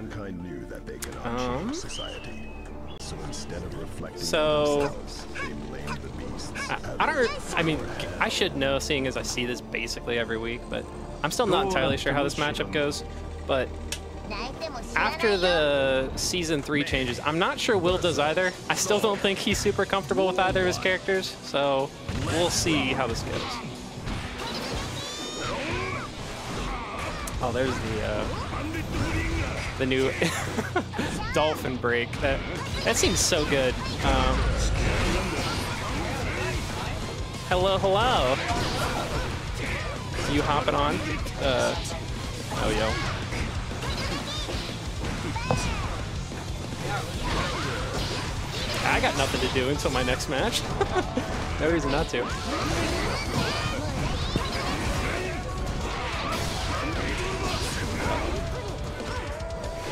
Mankind knew that they cannot um, change society. So instead of reflecting so, I, I, don't. I mean, I should know, seeing as I see this basically every week. But I'm still not entirely sure how this matchup goes. But after the season three changes, I'm not sure Will does either. I still don't think he's super comfortable with either of his characters. So we'll see how this goes. Oh, there's the uh, the new dolphin break. That that seems so good. Um, hello, hello. You hopping on? Uh, oh, yo. I got nothing to do until my next match. no reason not to.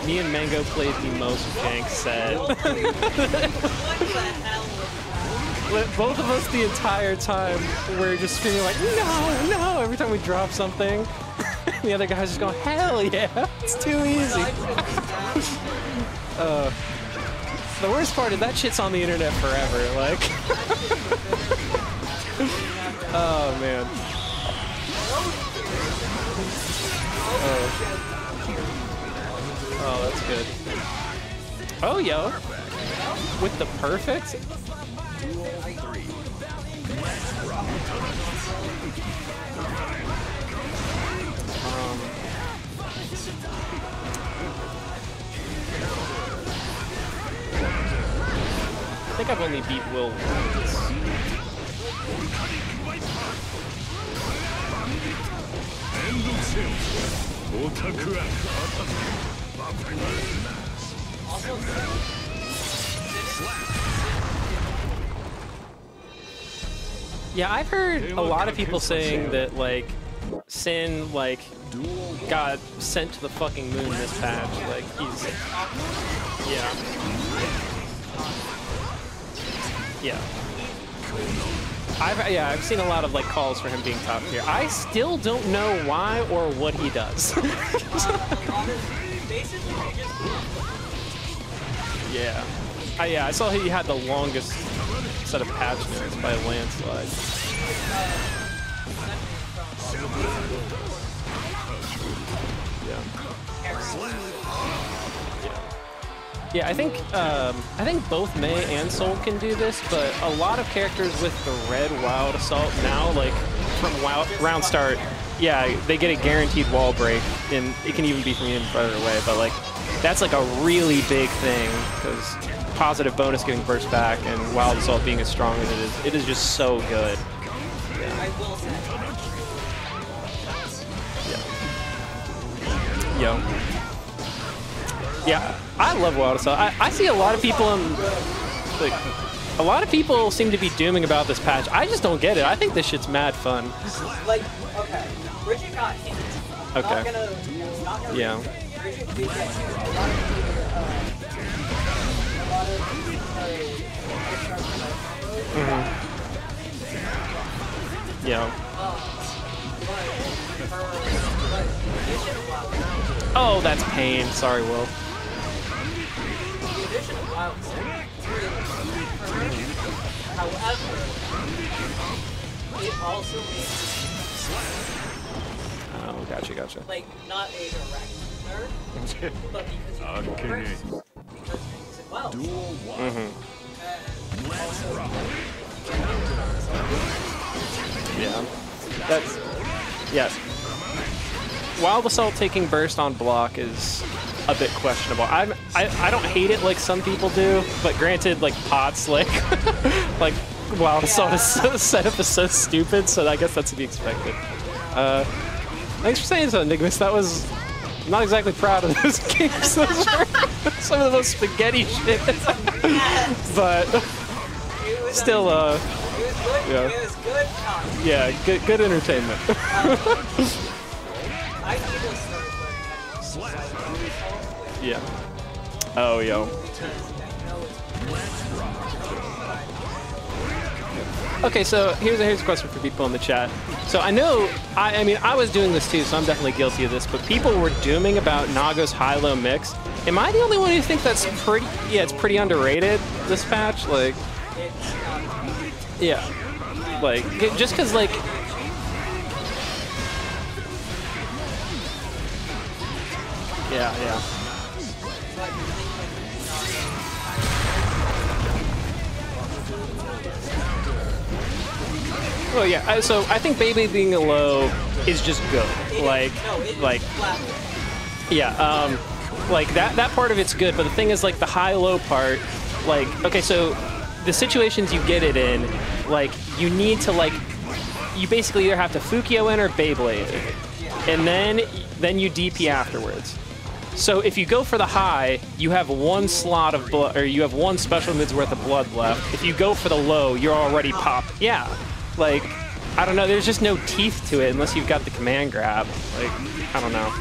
Me and Mango played the most jank set. Both of us the entire time we're just feeling like, no, no, every time we drop something. the other guy's just going, hell yeah, it's too easy. uh, the worst part is that shit's on the internet forever, like. oh, man. Oh. Oh, that's good. Oh, yo. With the perfect? Um, I think I've only beat Will once. Yeah, I've heard a lot of people saying that like Sin like got sent to the fucking moon this patch. Like he's yeah. Yeah. I've yeah, I've seen a lot of like calls for him being top tier. I still don't know why or what he does. yeah. I, yeah, I saw he had the longest set of patch notes by a landslide. Yeah, Yeah. Yeah, I think um, I think both May and Sol can do this, but a lot of characters with the red Wild Assault now, like from wild, round start, yeah, they get a guaranteed wall break, and it can even be from even further away. But like, that's like a really big thing because positive bonus getting burst back and Wild Assault being as strong as it is, it is just so good. Yeah. Yo. Yeah, I love Wild Assault. I, I see a lot of people in, like, a lot of people seem to be dooming about this patch. I just don't get it. I think this shit's mad fun. Like, okay, got. Okay. Gonna, yeah. Mm-hmm. Yeah. Oh, that's pain. Sorry, Will. However, it also Oh, gotcha, gotcha. Like, not a direct nerd, but because you okay. First, because it well. Duel one. Mm-hmm. Yeah. That's yeah. Wild Assault taking burst on block is a bit questionable. I'm, I I don't hate it like some people do, but granted, like Pots, like like wow, yeah. so setup is so stupid. So I guess that's to be expected. Uh, thanks for saying so, Enigmas. That was not exactly proud of those games. Those were some of the most spaghetti shit. but still, uh, yeah, yeah, good, good entertainment. Yeah. Oh, yo. Okay, so here's a, here's a question for people in the chat. So I know, I, I mean, I was doing this too, so I'm definitely guilty of this. But people were dooming about Nago's high-low mix. Am I the only one who think that's pretty? Yeah, it's pretty underrated. This patch, like, yeah, like just because like. Yeah, yeah. Well, yeah. So I think baby being a low is just good. Like, like, yeah. Um, like that that part of it's good, but the thing is, like the high low part. Like, okay, so the situations you get it in, like you need to like, you basically either have to Fukyo in or Beyblade, and then then you DP afterwards. So if you go for the high, you have one slot of blood, or you have one special mid's worth of blood left. If you go for the low, you're already popped. Yeah, like I don't know. There's just no teeth to it unless you've got the command grab. Like I don't know.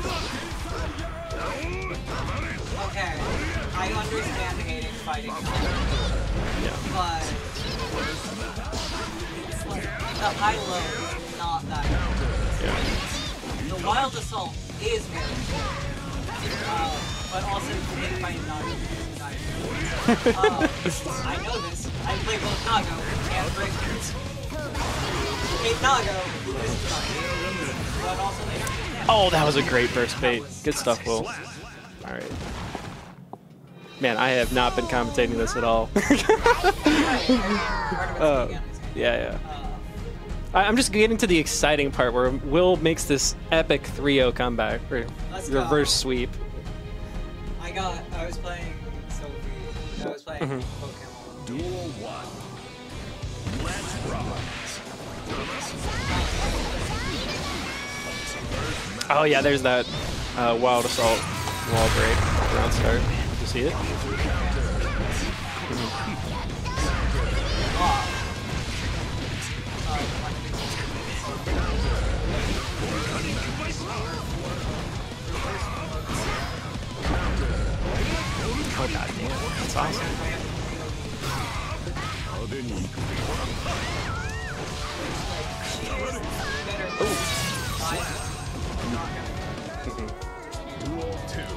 Okay, I understand hating fighting, Yeah. but it's like the high low is not that good. Yeah. The wild assault is very good, uh, but also hating fighting not nice. uh, I know this. I play both Nago and Breakers. Hate Nago because it's nice, but also they understand. Oh, that was a great burst bait. Good stuff, Will. All right. Man, I have not been commentating this at all. Part Uh, yeah, yeah. I- I'm just getting to the exciting part where Will makes this epic 3-0 comeback, or reverse sweep. I got. I was playing Sophie. I was playing Pokemon. Duel one. Let's rock. Oh yeah, there's that uh, wild assault wall break round start. Did you see it? Oh god damn, that's awesome.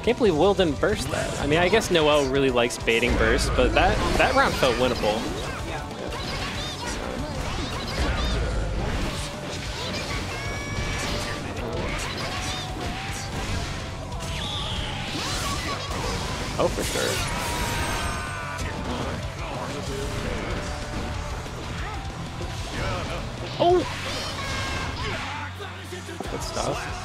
Can't believe Will didn't burst that. I mean, I guess NOELL really likes baiting burst, but that that round felt winnable. Oh, for sure. Oh! Stuff.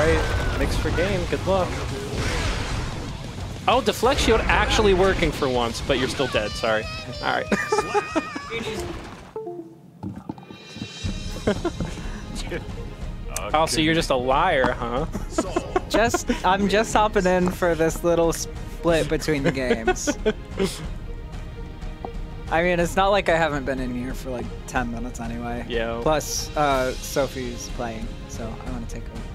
All right, mix for game. Good luck. Oh, deflect shield actually working for once, but you're still dead. Sorry. All right. oh, so you're just a liar, huh? Just, I'm just hopping in for this little split between the games. I mean, it's not like I haven't been in here for like 10 minutes anyway. Yo. Plus, uh, Sophie's playing, so I want to take over.